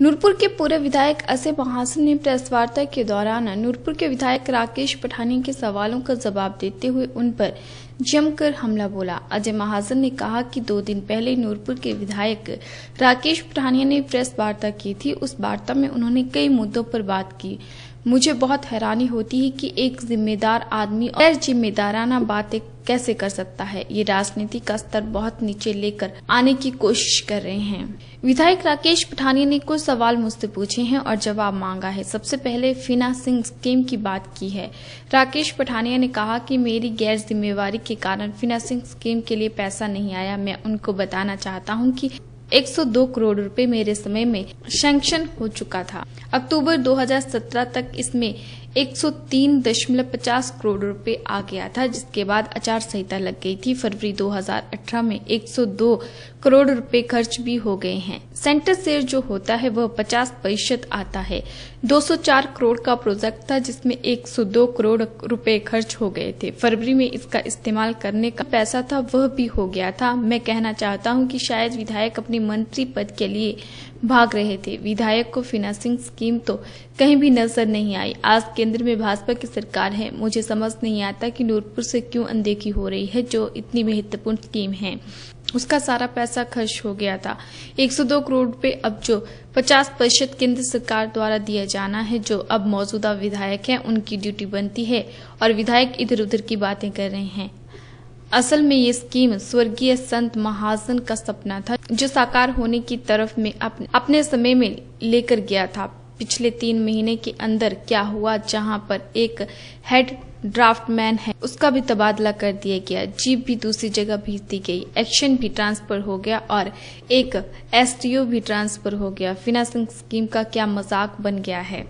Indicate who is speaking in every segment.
Speaker 1: नूरपुर के पूर्व विधायक असे महासन ने प्रेस वार्ता के दौरान नूरपुर के विधायक राकेश पठानी के सवालों का जवाब देते हुए उन पर जमकर हमला बोला। अजय महाजन ने कहा कि दो दिन पहले नूरपुर के विधायक राकेश पठानिया ने प्रेस वार्ता की थी। उस वार्ता में उन्होंने कई मुद्दों पर बात की। मुझे बहुत हैरानी होती है कि एक जिम्मेदार आदमी और जिम्मेदाराना बातें कैसे कर सकता है। ये राजनीति का स्तर बहुत नीचे लेकर आने की कोशिश कर रहे हैं। विधायक राकेश पठानिया ने कुछ सवाल मुझसे पूछे हैं और जवाब मांगा है। सबसे पहले फिना सिंह स्कीम की बात की है। राकेश पठानिया ने कहा कि मेरी गैर जिम्मेवारी के कारण फिना सिंह स्कीम के लिए पैसा नहीं आया। मैं उनको बताना चाहता हूँ कि 102 करोड़ रुपए मेरे समय में सैंक्शन हो चुका था। अक्टूबर 2017 तक इसमें 103.50 करोड़ रुपए आ गया था, जिसके बाद आचार संहिता लग गई थी। फरवरी 2018 में 102 करोड़ रुपए खर्च भी हो गए हैं। सेंटर शेयर जो होता है, वह 50 प्रतिशत आता है। 204 करोड़ का प्रोजेक्ट था, जिसमें 102 करोड़ रुपए खर्च हो गए थे। फरवरी में इसका इस्तेमाल करने का पैसा था, वह भी हो गया था। मैं कहना चाहता हूँ कि शायद विधायक अपने मंत्री पद के लिए भाग रहे थे। विधायक को फिनांसिंग स्कीम तो कहीं भी नज़र नहीं आई। आज केंद्र में भाजपा की सरकार है। मुझे समझ नहीं आता कि नूरपुर से क्यों अनदेखी हो रही है, जो इतनी महत्वपूर्ण स्कीम है। उसका सारा पैसा खर्च हो गया था। 102 करोड़ रुपए अब जो 50 प्रतिशत केंद्र सरकार द्वारा दिया जाना है, जो अब मौजूदा विधायक हैं, उनकी ड्यूटी बनती है और विधायक इधर उधर की बातें कर रहे हैं। असल में ये स्कीम स्वर्गीय संत महाजन का सपना था जो साकार होने की तरफ़ में अपने, अपने समय में लेकर गया था। पिछले तीन महीने के अंदर क्या हुआ जहाँ पर एक हेड ड्राफ्टमैन है उसका भी तबादला कर दिया गया। जीप भी दूसरी जगह भेज दी गई। एक्शन भी ट्रांसफ़र हो गया और एक एसटीओ भी ट्रांसफ़र हो गया। फिनांसिंग स्कीम का क्या मज़ाक बन गया है?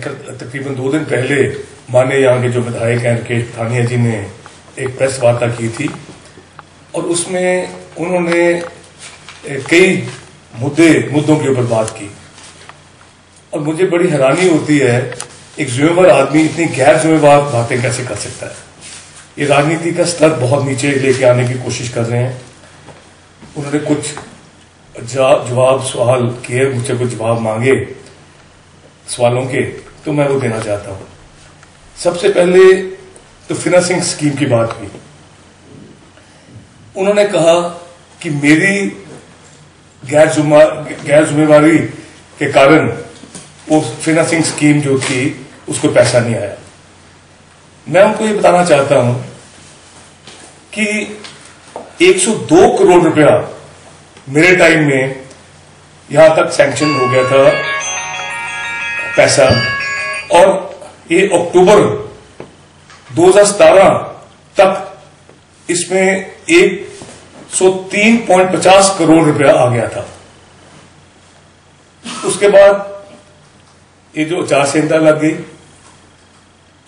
Speaker 2: तकरीबन दो दिन पहले माने यहाँ के जो विधायक हैं राकेश थानिया जी ने एक प्रेस वार्ता की थी और उसमें उन्होंने कई मुद्दे, मुद्दों के ऊपर बात की। और मुझे बड़ी हैरानी होती है, एक जिम्मेवार आदमी इतनी गैर जिम्मेवार बातें कैसे कर सकता है? ये राजनीति का स्तर बहुत नीचे लेके आने की कोशिश कर रहे हैं। उन्होंने कुछ जवाब, सवाल किए, मुझसे कुछ जवाब मांगे, सवालों के तो मैं वो देना चाहता हूँ। सबसे पहले तो फिनांसिंग स्कीम की बात हुई उन्होंने कहा कि मेरी गैर गैर जिम्मेवारी के कारण वो फिनांसिंग स्कीम जो थी, उसको पैसा नहीं आया। मैं उनको ये बताना चाहता हूँ कि 102 करोड़ रुपया मेरे टाइम में यहाँ तक सैंक्शन हो गया था, पैसा। और ये अक्टूबर 2017 तक इसमें एक सौ तीन पॉइंट पचास करोड़ रुपया आ गया था। उसके बाद ये जो आचार संहिता लग गई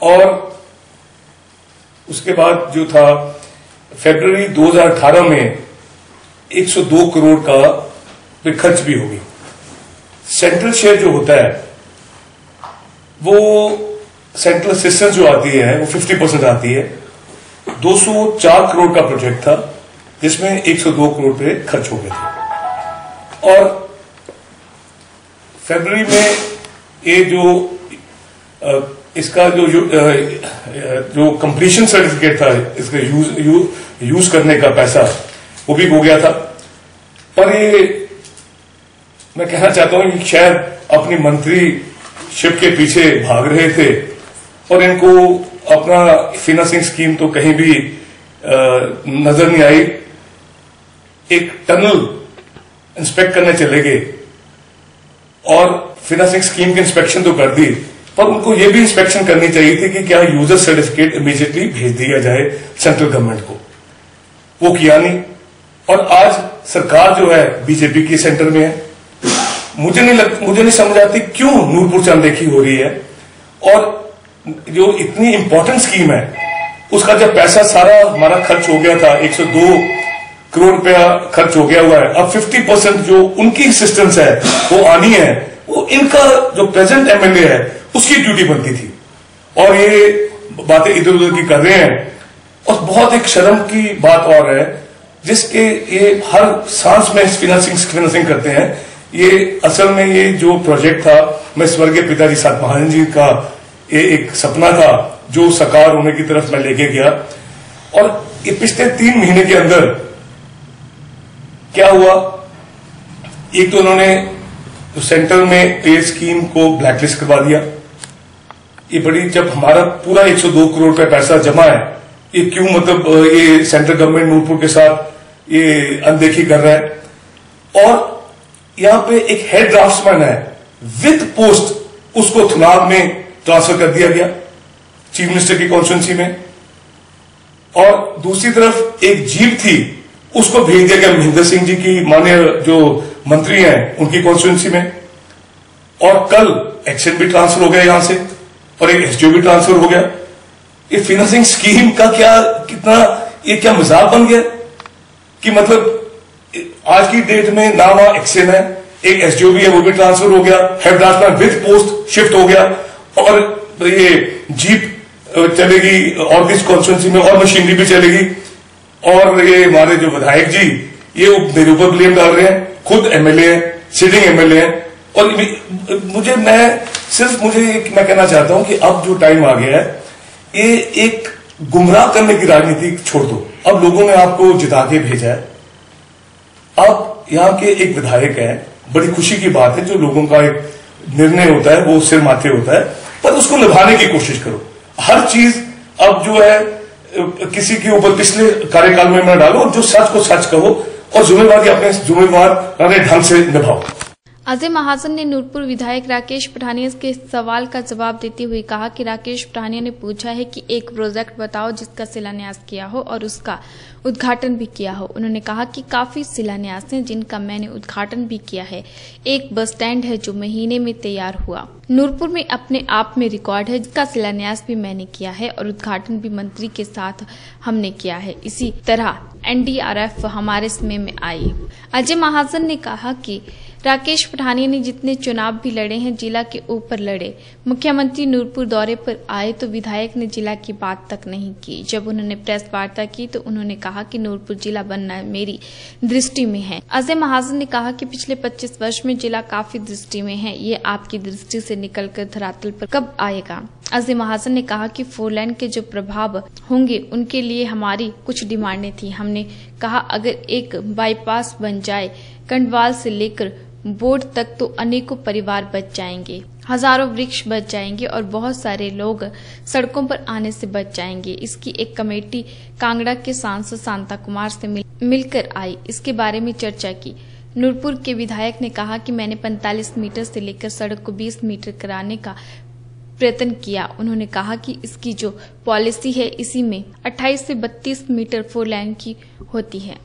Speaker 2: और उसके बाद जो था फेब्रवरी 2018 में 102 करोड़ का खर्च भी होगी सेंट्रल शेयर जो होता है, वो सेंट्रल असिस्टेंस जो आती है वो 50 परसेंट आती है। 204 करोड़ का प्रोजेक्ट था जिसमें 102 करोड़ रुपए खर्च हो गए थे। और फरवरी में ये जो इसका जो जो कंप्लीशन सर्टिफिकेट था इसका यूज़ यू, यूज़ करने का पैसा वो भी हो गया था। पर ये मैं कहना चाहता हूँ कि शायद अपनी मंत्री शिप के पीछे भाग रहे थे। और इनको अपना फिनांसिंग स्कीम तो कहीं भी नज़र नहीं आई। एक टनल इंस्पेक्ट करने चले गए और फिनांसिंग स्कीम की इंस्पेक्शन तो कर दी। पर उनको यह भी इंस्पेक्शन करनी चाहिए थी कि क्या यूज़र सर्टिफिकेट इमीडिएटली भेज दिया जाए सेंट्रल गवर्नमेंट को। वो किया नहीं। और आज सरकार जो है बीजेपी की सेंटर में है। मुझे नहीं लग, मुझे नहीं समझ आती क्यों नूरपुर चंद देखी हो रही है। और जो इतनी इंपॉर्टेंट स्कीम है, उसका जब पैसा सारा हमारा खर्च हो गया था 102 करोड़ रुपया खर्च हो गया हुआ है, अब 50 परसेंट जो उनकी असिस्टेंस है, वो आनी है, वो इनका जो प्रेजेंट एमएलए है, उसकी ड्यूटी बनती थी। और ये बातें इधर उधर की कर रहे हैं। और बहुत एक शर्म की बात और है, जिसके ये हर सांस में फिनांसिंग फिनांसिंग करते हैं। ये असल में ये जो प्रोजेक्ट था, मैं स्वर्गीय पिताजी साथ महाजन जी का ये एक सपना था जो साकार होने की तरफ़ मैं लेके गया। और ये पिछले तीन महीने के अंदर क्या हुआ? एक तो उन्होंने तो सेंटर में पे स्कीम को ब्लैकलिस्ट करवा दिया। ये बड़ी जब हमारा पूरा 102 करोड़ रुपए पैसा जमा है, ये क्यों मतलब ये सेंट्रल गवर्नमेंट नूरपुर के साथ ये अनदेखी कर रहा है? और यहाँ पे एक हेड ड्राफ्ट्समैन है, विद पोस्ट उसको थुनाग में ट्रांसफ़र कर दिया गया चीफ मिनिस्टर की कॉन्स्टिट्यूंसी में। और दूसरी तरफ़ एक जीप थी, उसको भेज दिया गया महेंद्र सिंह जी की मान्य जो मंत्री हैं, उनकी कॉन्स्टिट्यूंसी में। और कल एक्शन भी ट्रांसफ़र हो गया यहाँ से, और एक एसडीओ भी ट्रांसफ़र हो गया। ये फाइनेंसिंग स्कीम का क्या, कितना, ये क्या मज़ाक बन गया? कि मतलब आज की डेट में ना वहाँ एक्शन है, एक एसडीओ भी है, वो भी ट्रांसफ़र हो गया हेड विद पोस्ट शिफ्ट हो गया। और ये जीप चलेगी, और किस कॉन्स्टिट्यूंसी में, और मशीनरी भी चलेगी। और ये हमारे जो विधायक जी, ये मेरे ऊपर ब्लेम डाल रहे हैं। खुद एमएलए हैं सिटिंग एमएलए हैं। और मुझे, मैं सिर्फ़ मुझे एक, मैं कहना चाहता हूँ कि अब जो टाइम आ गया है, ये एक गुमराह करने की राजनीति छोड़ दो। अब लोगों ने आपको जिता के भेजा है। अब यहाँ के एक विधायक है, बड़ी खुशी की बात है, जो लोगों का एक निर्णय होता है, वो सिर माथे होता है। पर उसको निभाने की कोशिश करो। हर चीज़ अब जो है, किसी के ऊपर पिछले कार्यकाल में न डालो और जो सच को सच कहो और जुम्मेवार अपने जुम्मेवार ढंग से निभाओ
Speaker 1: अजय महाजन ने नूरपुर विधायक राकेश पठानिया के सवाल का जवाब देते हुए कहा कि राकेश पठानिया ने पूछा है कि एक प्रोजेक्ट बताओ जिसका शिलान्यास किया हो और उसका उद्घाटन भी किया हो। उन्होंने कहा कि काफ़ी शिलान्यास हैं जिनका मैंने उद्घाटन भी किया है। एक बस स्टैंड है जो महीने में तैयार हुआ। नूरपुर में अपने आप में रिकॉर्ड है, जिसका शिलान्यास भी मैंने किया है और उद्घाटन भी मंत्री के साथ हमने किया है। इसी तरह एनडीआरएफ हमारे समय में आई। अजय महाजन ने कहा कि राकेश पठानिया ने जितने चुनाव भी लड़े हैं, जिला के ऊपर लड़े। मुख्यमंत्री नूरपुर दौरे पर आए तो विधायक ने जिला की बात तक नहीं की। जब उन्होंने प्रेस वार्ता की तो उन्होंने कहा कि नूरपुर जिला बनना मेरी दृष्टि में है। अजय महाजन ने कहा कि पिछले 25 वर्ष में जिला काफ़ी दृष्टि में है। ये आपकी दृष्टि से निकलकर धरातल पर कब आएगा? अजय महाजन ने कहा कि फोर लाइन के जो प्रभाव होंगे, उनके लिए हमारी कुछ डिमांडें थी। हमने कहा, अगर एक बाईपास बन जाए, कंडवाल से लेकर बोर्ड तक तो अनेकों परिवार बच जाएँगे हज़ारों वृक्ष बच जाएँगे और बहुत सारे लोग सड़कों पर आने से बच जाएँगे। इसकी एक कमेटी कांगड़ा के सांसद शांता कुमार से मिल, मिलकर आई। इसके बारे में चर्चा की। नूरपुर के विधायक ने कहा कि मैंने 45 मीटर से लेकर सड़क को 20 मीटर कराने का प्रयत्न किया। उन्होंने कहा कि इसकी जो पॉलिसी है इसी में 28 से 32 मीटर फोर लाइन की होती है।